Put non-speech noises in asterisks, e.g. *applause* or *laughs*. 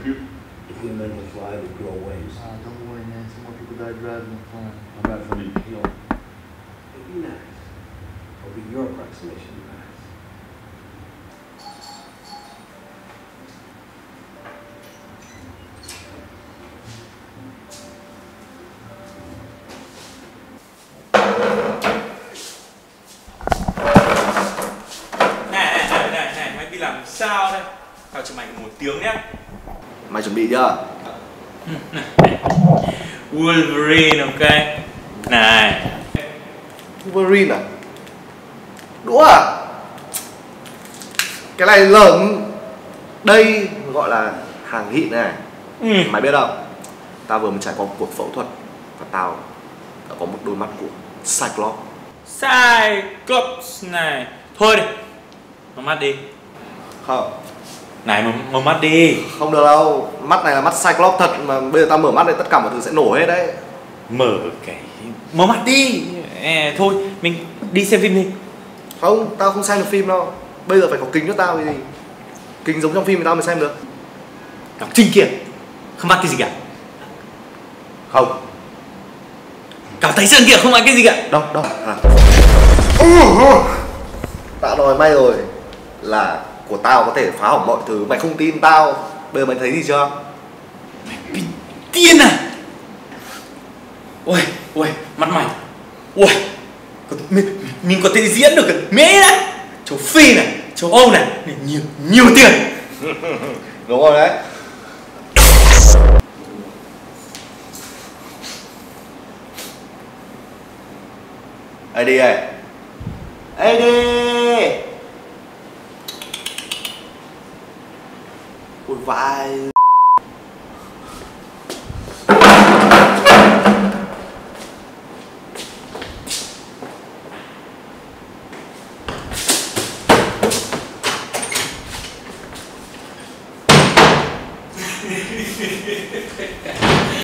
Got puke? Human will fly with grow wings. Ah, don't worry, man. Some more people died driving the plane. How about for the? It'd be nice. It'll be your approximation nice. này này này này này mày đi làm sao đây tao cho mày một tiếng nhé Mày chuẩn bị chưa? *laughs* Wolverine ok này Wolverine à? Đũa à? Cái này lởm Đây gọi là hàng hịn này ừ. Mày biết không? Tao vừa mới trải qua một cuộc phẫu thuật Và tao đã có một đôi mắt của Cyclops Cyclops này thôi đi mắt đi Không này mở, mở mắt đi. Không được đâu. Mắt này là mắt Cyclops thật Mà bây giờ tao mở mắt này tất cả mọi thứ sẽ nổ hết đấy. Mở cái mở mắt đi. À, thôi mình đi xem phim đi. Không, tao không xem được phim đâu. Bây giờ phải có kính cho tao cái gì Kính giống trong phim thì tao mới xem được. Ngọc Trinh kia không bắt cái gì cả? Không. Cao Thái Sơn kia không ăn cái gì cả? Đâu, đâu. À. Tao nói may rồi Là của tao có thể phá hỏng mọi thứ. Mày không tin tao. Bây giờ mày thấy gì chưa? Bị điên à? Ôi, ôi, mắt mày. Ôi, mình, mình có thể diễn được Mỹ đấy. Châu Phi này, châu Âu này Nhiều, nhiều tiền. *laughs* Đúng rồi đấy. Ê đi ơi Ê đi would rise.